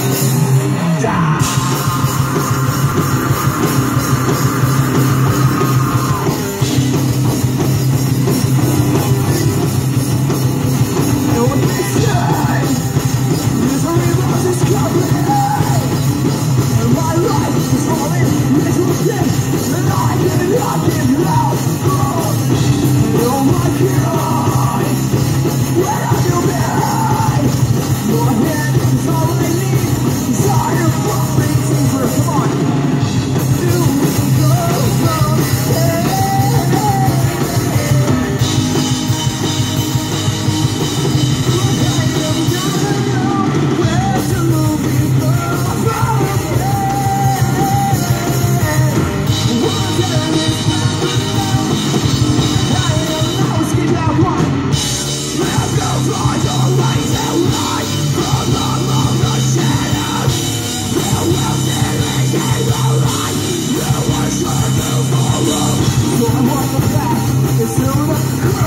to the darkness, no surely I'm not blind Mr. Sickness exercise All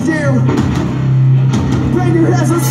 to do. Bring your hands